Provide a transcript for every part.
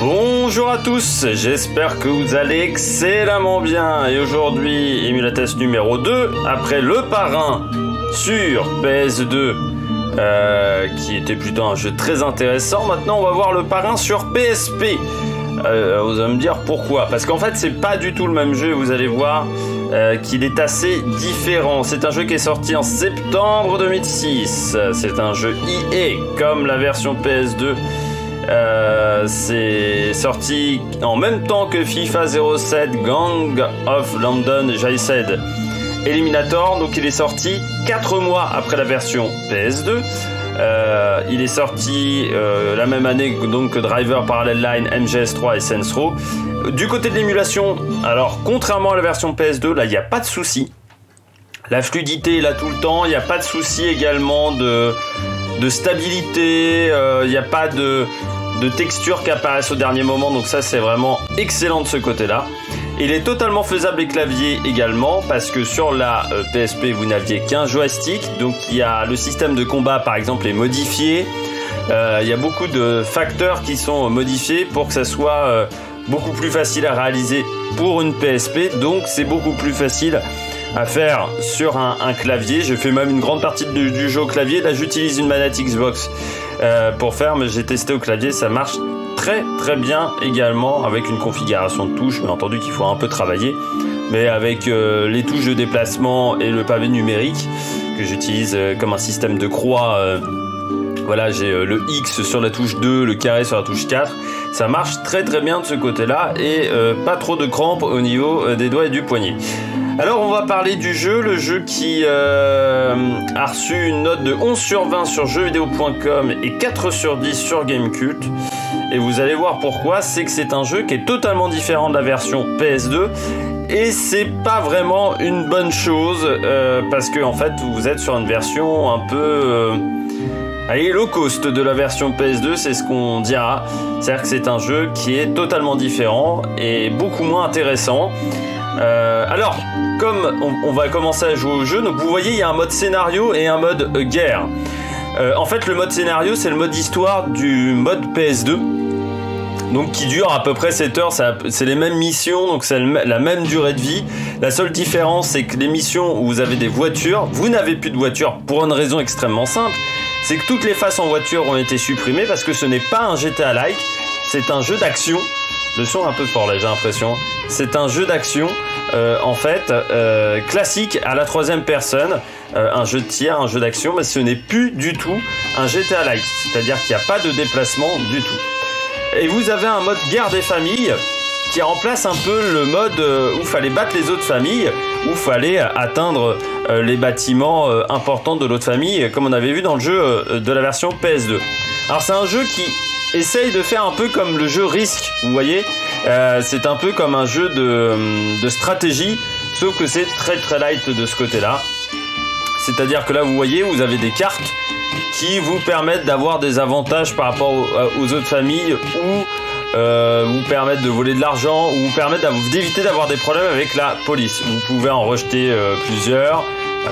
Bonjour à tous, j'espère que vous allez excellemment bien. Et aujourd'hui, émulatest numéro 2, après le parrain sur PS2, euh, qui était plutôt un jeu très intéressant. Maintenant, on va voir le parrain sur PSP. Euh, vous allez me dire pourquoi. Parce qu'en fait, c'est pas du tout le même jeu, vous allez voir euh, qu'il est assez différent. C'est un jeu qui est sorti en septembre 2006. C'est un jeu EA, comme la version PS2. Euh, c'est sorti en même temps que FIFA 07 Gang of London said Eliminator. Donc il est sorti 4 mois après la version PS2. Euh, il est sorti euh, la même année donc que Driver Parallel Line, MGS3 et Sense Row. Du côté de l'émulation, alors contrairement à la version PS2, là il n'y a pas de souci. La fluidité est là tout le temps, il n'y a pas de souci également de stabilité, il n'y a pas de, de textures qui apparaissent au dernier moment, donc ça c'est vraiment excellent de ce côté-là. Il est totalement faisable les claviers également parce que sur la PSP euh, vous n'aviez qu'un joystick, donc il y a le système de combat par exemple est modifié. Euh, il y a beaucoup de facteurs qui sont modifiés pour que ça soit euh, beaucoup plus facile à réaliser pour une PSP, donc c'est beaucoup plus facile à faire sur un, clavier. Je fais même une grande partie du, du jeu au clavier. Là, j'utilise une manette Xbox euh, pour faire, mais j'ai testé au clavier, ça marche très très bien également avec une configuration de touches, bien entendu qu'il faut un peu travailler, mais avec euh, les touches de déplacement et le pavé numérique que j'utilise euh, comme un système de croix. voilà, j'ai le X sur la touche 2, le carré sur la touche 4. Ça marche très très bien de ce côté-là et pas trop de crampes au niveau des doigts et du poignet. Alors on va parler du jeu, le jeu qui euh, a reçu une note de 11 sur 20 sur jeuxvideo.com et 4 sur 10 sur Gamecult. Et vous allez voir pourquoi, c'est que c'est un jeu qui est totalement différent de la version PS2 et c'est pas vraiment une bonne chose euh, parce que en fait vous êtes sur une version un peu euh, allez low cost de la version PS2 c'est ce qu'on dira. C'est à dire que c'est un jeu qui est totalement différent et beaucoup moins intéressant euh, alors, comme on, va commencer à jouer au jeu, donc vous voyez, il y a un mode scénario et un mode guerre. Euh, en fait, le mode scénario, c'est le mode histoire du mode PS2. Donc qui dure à peu près 7 heures, c'est les mêmes missions, donc c'est la même durée de vie. La seule différence, c'est que les missions où vous avez des voitures, vous n'avez plus de voitures pour une raison extrêmement simple, c'est que toutes les faces en voiture ont été supprimées parce que ce n'est pas un GTA-like, c'est un jeu d'action. Le son un peu fort là, j'ai l'impression. C'est un jeu d'action, euh, en fait, euh, classique à la troisième personne. Euh, un jeu de tir, un jeu d'action, mais ce n'est plus du tout un GTA-like. C'est-à-dire qu'il n'y a pas de déplacement du tout. Et vous avez un mode guerre des familles qui remplace un peu le mode où fallait battre les autres familles, où fallait atteindre les bâtiments importants de l'autre famille, comme on avait vu dans le jeu de la version PS2. Alors c'est un jeu qui essaye de faire un peu comme le jeu Risk, vous voyez euh, C'est un peu comme un jeu de, stratégie, sauf que c'est très très light de ce côté-là. C'est-à-dire que là, vous voyez, vous avez des cartes qui vous permettent d'avoir des avantages par rapport aux, autres familles ou euh, vous permettent de voler de l'argent ou vous permettent d'éviter d'avoir des problèmes avec la police. Vous pouvez en rejeter euh, plusieurs.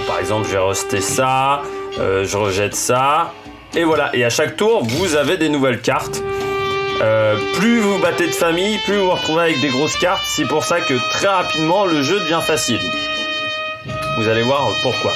par exemple, je vais rejeter ça, je rejette ça, et voilà, et à chaque tour, vous avez des nouvelles cartes. Euh, plus vous battez de famille, plus vous vous retrouvez avec des grosses cartes. C'est pour ça que très rapidement, le jeu devient facile. Vous allez voir pourquoi.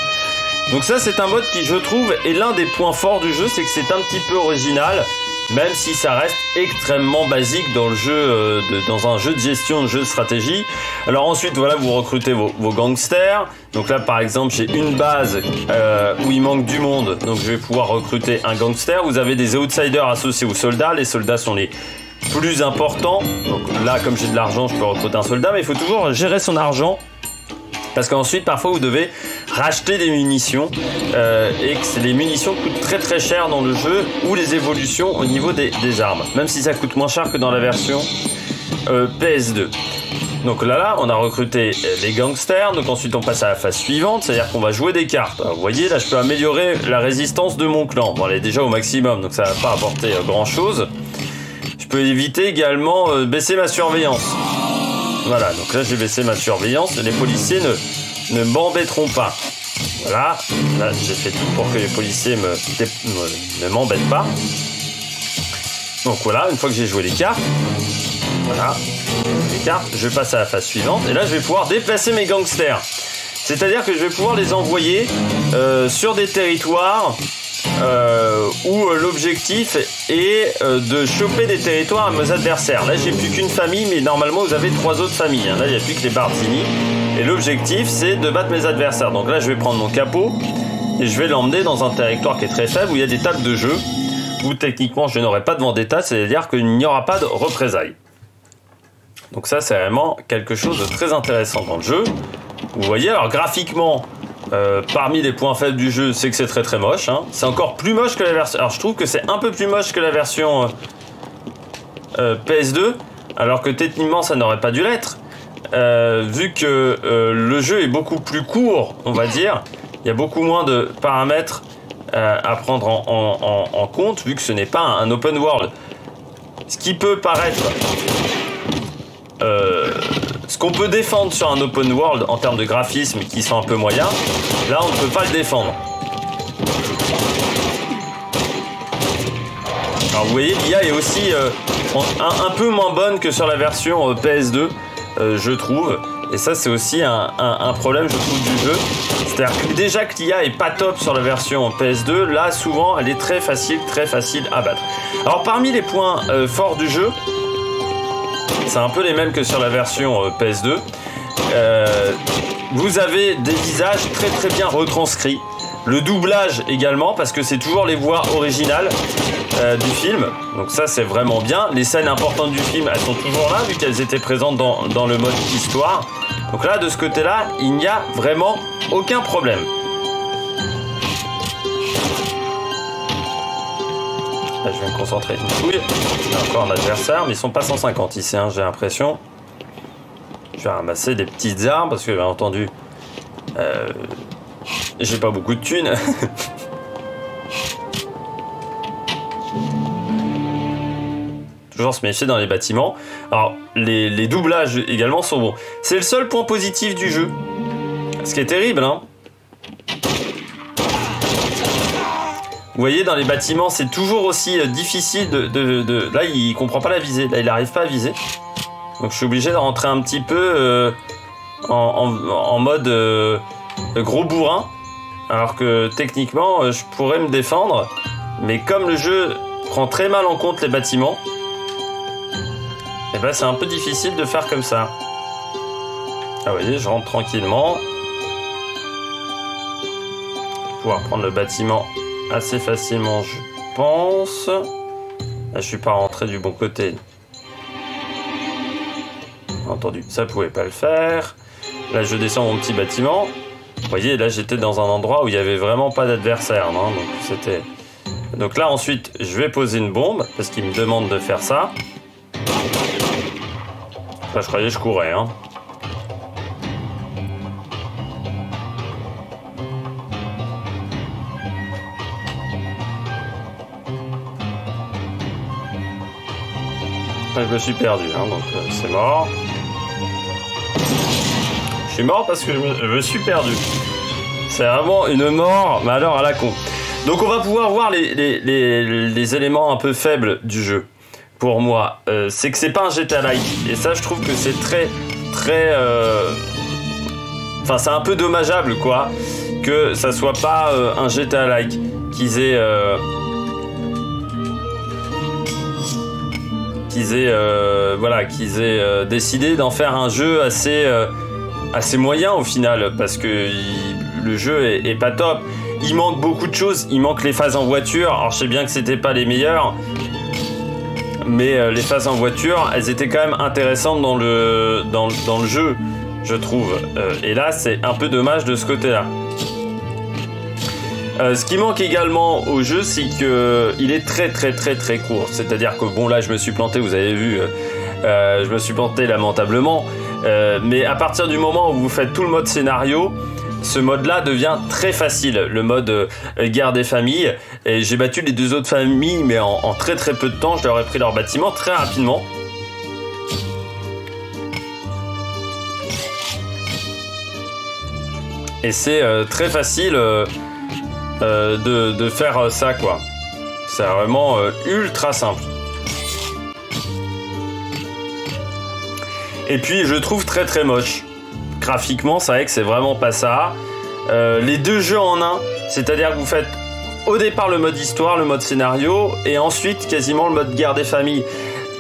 Donc ça, c'est un mode qui, je trouve, est l'un des points forts du jeu, c'est que c'est un petit peu original même si ça reste extrêmement basique dans le jeu, euh, dans un jeu de gestion, un jeu de stratégie. Alors ensuite, voilà, vous recrutez vos, gangsters. Donc là, par exemple, j'ai une base euh, où il manque du monde, donc je vais pouvoir recruter un gangster. Vous avez des outsiders associés aux soldats. Les soldats sont les plus importants. Donc là, comme j'ai de l'argent, je peux recruter un soldat, mais il faut toujours gérer son argent parce qu'ensuite, parfois, vous devez racheter des munitions euh, et que les munitions coûtent très très cher dans le jeu ou les évolutions au niveau des, armes, même si ça coûte moins cher que dans la version euh, PS2. Donc là, là, on a recruté les gangsters. Donc ensuite, on passe à la phase suivante, c'est-à-dire qu'on va jouer des cartes. vous voyez, là, je peux améliorer la résistance de mon clan. Bon, elle est déjà au maximum, donc ça va pas apporter euh, grand-chose. Je peux éviter également baisser ma surveillance. Voilà, donc là j'ai baissé ma surveillance. Les policiers ne, ne m'embêteront pas. Voilà, là j'ai fait tout pour que les policiers me, ne m'embêtent pas. Donc voilà, une fois que j'ai joué les cartes, voilà, les cartes, je passe à la phase suivante. Et là, je vais pouvoir déplacer mes gangsters. C'est-à-dire que je vais pouvoir les envoyer euh, sur des territoires euh, où euh, l'objectif est de choper des territoires à mes adversaires. Là, j'ai plus qu'une famille, mais normalement, vous avez trois autres familles. Hein. Là, il n'y a plus que les Bartini. Et l'objectif, c'est de battre mes adversaires. Donc là, je vais prendre mon capot et je vais l'emmener dans un territoire qui est très faible où il y a des tables de jeu où techniquement je n'aurai pas de vendetta, c'est-à-dire qu'il n'y aura pas de représailles. Donc ça, c'est vraiment quelque chose de très intéressant dans le jeu. Vous voyez, alors graphiquement, euh, parmi les points faibles du jeu, c'est que c'est très très moche. Hein. C'est encore plus moche que la version... Alors je trouve que c'est un peu plus moche que la version euh, euh, PS2, alors que techniquement ça n'aurait pas dû l'être. vu que le jeu est beaucoup plus court, on va dire, il y a beaucoup moins de paramètres à prendre en, compte, vu que ce n'est pas un open world. Ce qui peut paraître ce qu'on peut défendre sur un open world en termes de graphisme qui sont un peu moyens, là on ne peut pas le défendre. Alors vous voyez, l'IA est aussi euh, un, peu moins bonne que sur la version euh, PS2, euh, je trouve. Et ça, c'est aussi un, problème, je trouve, du jeu. C'est-à-dire que déjà que l'IA est pas top sur la version PS2, là, souvent, elle est très facile, très facile à battre. Alors, parmi les points forts du jeu, c'est un peu les mêmes que sur la version euh, PS2. Euh, vous avez des visages très très bien retranscrits. Le doublage également, parce que c'est toujours les voix originales euh, du film. Donc ça c'est vraiment bien. Les scènes importantes du film, elles sont toujours là, vu qu'elles étaient présentes dans, dans le mode histoire. Donc là, de ce côté-là, il n'y a vraiment aucun problème. Là, je vais me concentrer une couille. J'ai encore un adversaire, mais ils sont pas 150 ici, hein, j'ai l'impression. Je vais ramasser des petites armes parce que, bien entendu, euh, j'ai pas beaucoup de thunes. Toujours se méfier dans les bâtiments. Alors, les doublages également sont bons. C'est le seul point positif du jeu. Ce qui est terrible, hein. Vous voyez, dans les bâtiments, c'est toujours aussi euh, difficile de, Là, il comprend pas la visée. Là, il n'arrive pas à viser. Donc, je suis obligé de rentrer un petit peu euh, en, mode euh, gros bourrin. Alors que techniquement, je pourrais me défendre. Mais comme le jeu prend très mal en compte les bâtiments, et eh ben, c'est un peu difficile de faire comme ça. Ah, vous voyez, je rentre tranquillement. Pouvoir prendre le bâtiment assez facilement, je pense. Là, je suis pas rentré du bon côté. Entendu, ça pouvait pas le faire. Là, je descends mon petit bâtiment. Vous voyez, là, j'étais dans un endroit où il y avait vraiment pas d'adversaire. Donc, c'était. Donc là, ensuite, je vais poser une bombe parce qu'il me demande de faire ça. Là, je croyais que je courais. Hein. Je me suis perdu, hein, donc euh, c'est mort. Je suis mort parce que je me, suis perdu. C'est vraiment une mort, mais alors à la con. Donc on va pouvoir voir les, les, éléments un peu faibles du jeu. Pour moi, euh, c'est que c'est pas un GTA-like. Et ça, je trouve que c'est très, très... Euh, enfin, c'est un peu dommageable, quoi, que ça soit pas un GTA-like. Qu'ils aient qu'ils aient, euh, voilà, aient euh, décidé d'en faire un jeu assez, euh, moyen au final, parce que le jeu est, pas top. Il manque beaucoup de choses, il manque les phases en voiture. Alors je sais bien que c'était pas les meilleures, mais les phases en voiture, elles étaient quand même intéressantes dans le, dans le jeu, je trouve. et là, c'est un peu dommage de ce côté-là. Euh, ce qui manque également au jeu, c'est que il est très très très très court. C'est-à-dire que bon là, je me suis planté, vous avez vu, euh, euh, je me suis planté lamentablement. mais à partir du moment où vous faites tout le mode scénario, ce mode-là devient très facile, le mode guerre des familles. Et j'ai battu les deux autres familles, mais en, très très peu de temps, je leur ai pris leur bâtiment très rapidement. Et c'est très facile euh, euh, de, faire euh, ça, quoi. C'est vraiment euh, ultra simple. Et puis, je trouve très très moche. Graphiquement, c'est vrai que c'est vraiment pas ça. Les deux jeux en un, c'est-à-dire que vous faites au départ le mode histoire, le mode scénario, et ensuite quasiment le mode guerre des familles.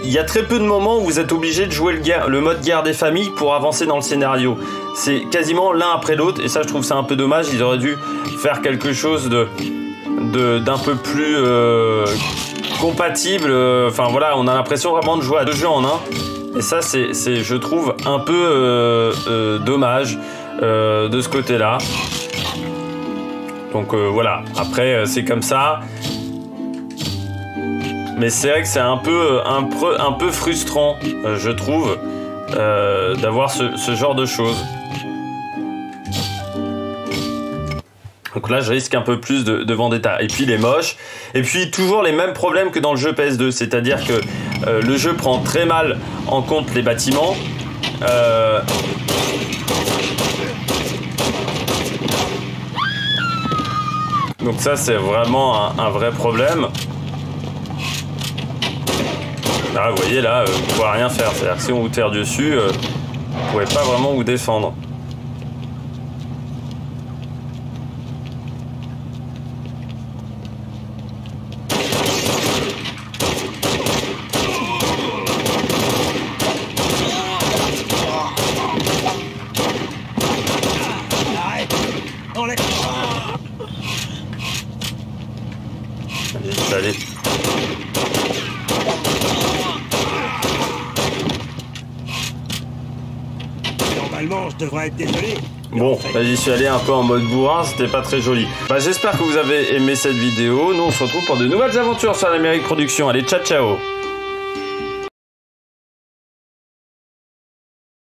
Il y a très peu de moments où vous êtes obligé de jouer le, mode guerre des familles pour avancer dans le scénario. C'est quasiment l'un après l'autre, et ça je trouve ça un peu dommage. Ils auraient dû faire quelque chose d'un peu plus euh, compatible. Enfin voilà, on a l'impression vraiment de jouer à deux jeux en un. Et ça, c'est, je trouve, un peu euh, euh, dommage de ce côté-là. Donc voilà, après, c'est comme ça. Mais c'est vrai que c'est un peu, un, peu, frustrant, je trouve, d'avoir ce, genre de choses. Donc là, je risque un peu plus de, de, vendetta. Et puis, il est moche. Et puis, toujours les mêmes problèmes que dans le jeu PS2. C'est-à-dire que euh, le jeu prend très mal en compte les bâtiments. Euh... Donc ça, c'est vraiment un, vrai problème. Là, vous voyez, là, vous ne pouvez rien faire. C'est-à-dire que si on vous terre dessus, vous ne pouvez pas vraiment vous défendre. Allez. Je devrais être désolé. Bon, bah, j'y suis allé un peu en mode bourrin, c'était pas très joli. Bah, j'espère que vous avez aimé cette vidéo. Nous, on se retrouve pour de nouvelles aventures sur l'Amérique Production. Allez, ciao ciao